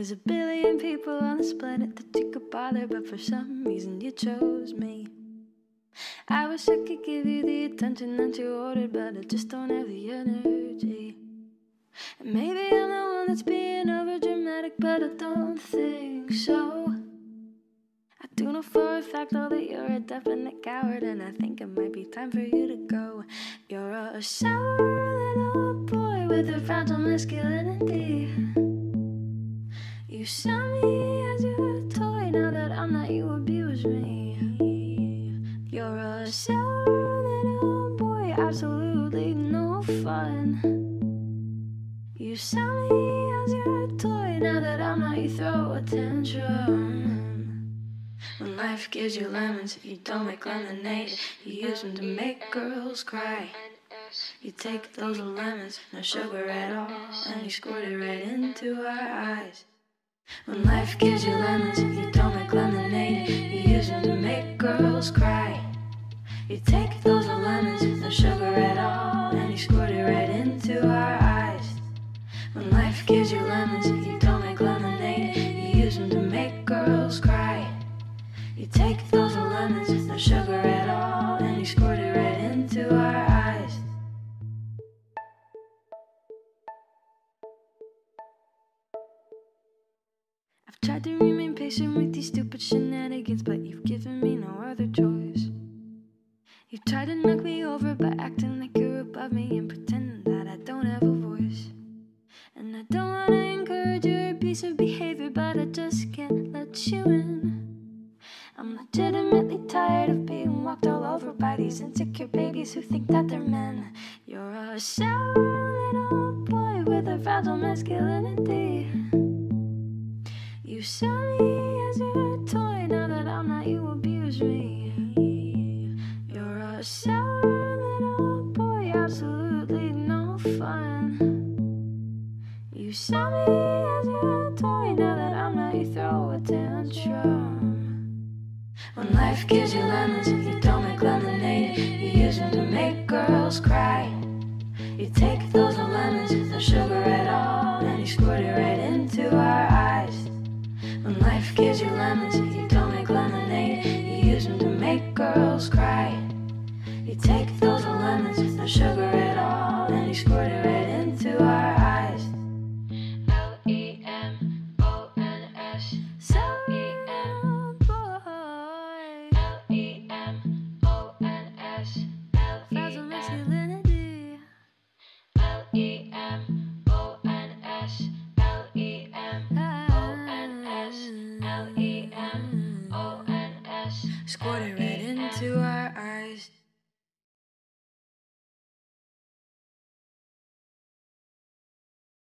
There's a billion people on this planet that you could bother, but for some reason you chose me. I wish I could give you the attention that you ordered, but I just don't have the energy. And maybe I'm the one that's being over dramatic, but I don't think so. I do know for a fact though that you're a definite coward, and I think it might be time for you to go. You're a sour little boy with a fragile masculinity. You saw me as your toy, now that I'm not, you abuse me. You're a sour little boy, absolutely no fun. You saw me as your toy, now that I'm not, you throw a tantrum. When life gives you lemons, you don't make lemonade. You use them to make girls cry. You take those lemons, no sugar at all, and you squirt it right into our eyes. When life gives you lemons, you don't make lemonade. You use them to make girls cry. You take those lemons, no sugar at all, and you squirt it right into our eyes. When life gives you lemons, you don't make lemonade. You use them to make girls cry. You take those lemons, no sugar at all, and you squirt it right into our eyes. Tried to remain patient with these stupid shenanigans, but you've given me no other choice. You've tried to knock me over by acting like you're above me and pretending that I don't have a voice. And I don't wanna encourage your abusive behavior, but I just can't let you in. I'm legitimately tired of being walked all over by these insecure babies who think that they're men. You're a sour little boy with a fragile masculinity. You saw me as your toy, now that I'm not, you abuse me. You're a sour little boy, absolutely no fun. You saw me as your toy, now that I'm not, you throw a tantrum. When life gives you lemons, you don't make lemonade. You use them to make girls cry. You take those lemons, L